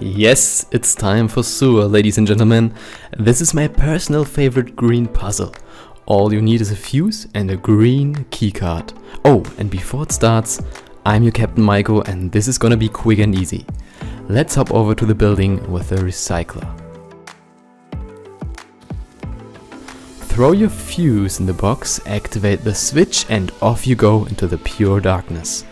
Yes, it's time for sewer, ladies and gentlemen. This is my personal favorite green puzzle. All you need is a fuse and a green keycard. Oh, and before it starts, I'm your Captain Myko and this is gonna be quick and easy. Let's hop over to the building with the recycler. Throw your fuse in the box, activate the switch and off you go into the pure darkness.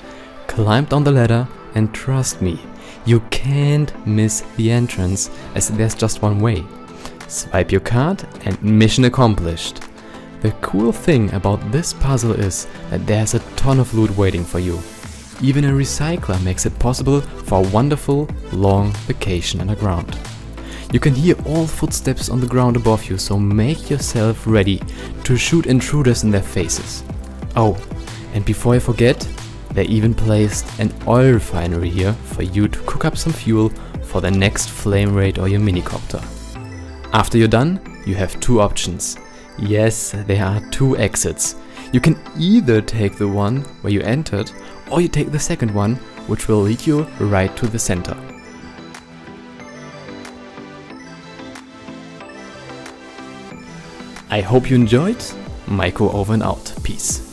Climb down the ladder and trust me, you can't miss the entrance as there's just one way. Swipe your card and mission accomplished. The cool thing about this puzzle is that there's a ton of loot waiting for you. Even a recycler makes it possible for a wonderful, long vacation underground. You can hear all footsteps on the ground above you, so make yourself ready to shoot intruders in their faces. Oh, and before I forget, they even placed an oil refinery here for you to cook up some fuel for the next flame raid or your minicopter. After you're done, you have two options. Yes, there are two exits. You can either take the one where you entered, or you take the second one, which will lead you right to the center. I hope you enjoyed. Myko over and out. Peace.